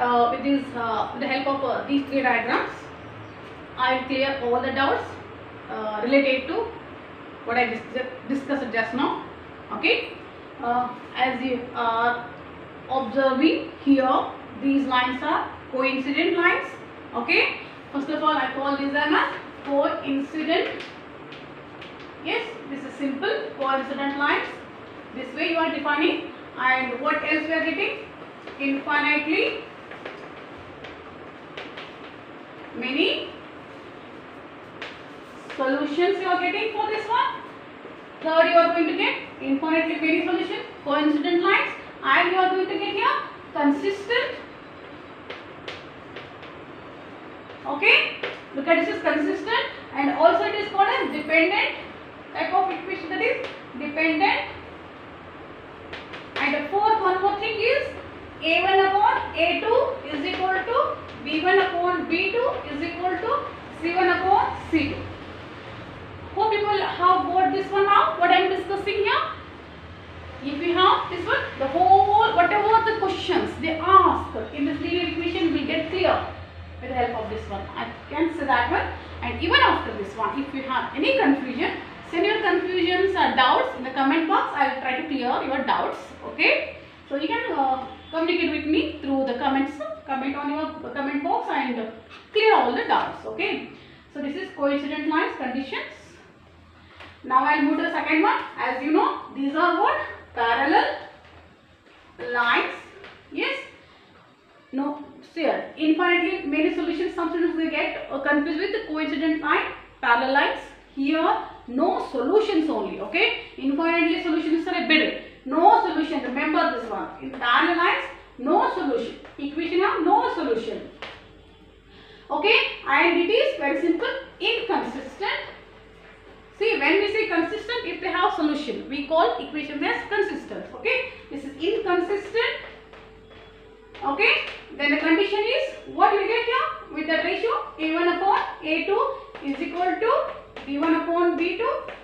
uh, with this uh, with the help of uh, these three diagrams, I will clear all the doubts uh, related to what I dis- discussed just now. Okay, uh, as you are observing here, these lines are coincident lines. Okay, first of all, I call these as coincident. Yes, this is simple coincident lines. This way you are defining, and what else we are getting? Infinitely many solutions you are getting for this one. Third, you are going to get infinitely many solutions, coincident lines, and you are going to get here consistent. Okay, look at this is consistent, and also it is called as dependent type of equation that is dependent. And the fourth one more thing is a1 upon a2 is equal to b1 upon b2 is equal to c1 upon c2. Hope people have got this one now. What I am discussing here. If you have this one, the whole whatever the questions they ask in this linear equation will get clear with the help of this one. I can say that one. And even after this one, if you have any confusion, send your confusions or doubts in the comment box. I will try to clear your doubts. Okay. So you can uh, communicate with me through the comments, comment on your comment box and clear all the doubts. Okay. So this is coincident lines conditions. Now I will move to the second one. As you know, these are what? Parallel lines. Yes. No, here infinitely many solutions. sometimes they get uh, confused with the coincident line, parallel lines. Here, no solutions only. Okay. Infinitely solutions are a bit. No solution. Remember this one. In parallel lines, no solution. Equation have no solution. Okay. And it is very simple. Inconsistent. See, when we say consistent, if they have solution, we call equation as consistent. Okay. This is inconsistent. Okay. Then the condition is what we get here with the ratio a1 upon a2 is equal to b1 upon b2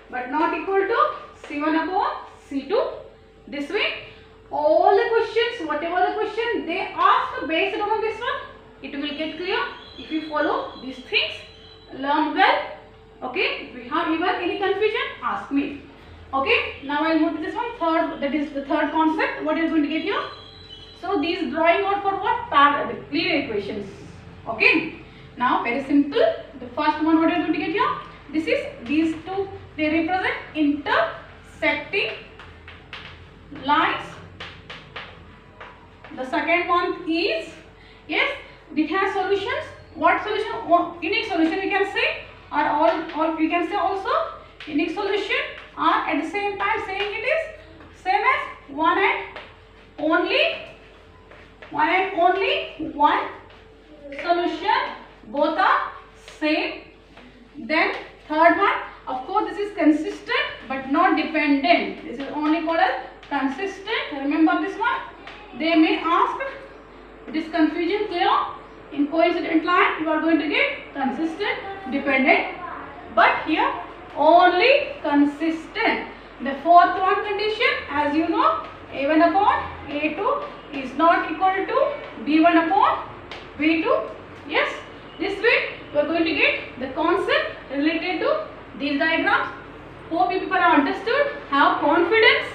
but not equal to c1 upon c2. This way, all the questions, whatever the question they ask based on this one, it will get clear if you follow these things. Learn well. Okay. If you have even any confusion, ask me. Okay. Now I will move to this one. Third, that is the third concept. What you are going to get here? So these drawing out for what? Par the linear equations. Okay. Now very simple. The first one what going to get here? This is these two. They represent intersecting lines. The second one is yes. It has solutions. What solution? One unique solution we can say, or all, or we can say also unique solution. Or at the same time saying it is same as one and only one and only one solution both are same then third one of course this is consistent but not dependent this is only called as consistent remember this one they may ask this confusion clear? In coincident line you are going to get consistent dependent. But here only consistent. The fourth one condition as you know a1 upon a2 is not equal to b1 upon b2 yes this way you are going to get the concept related to these diagrams. Hope you people have understood. Have confidence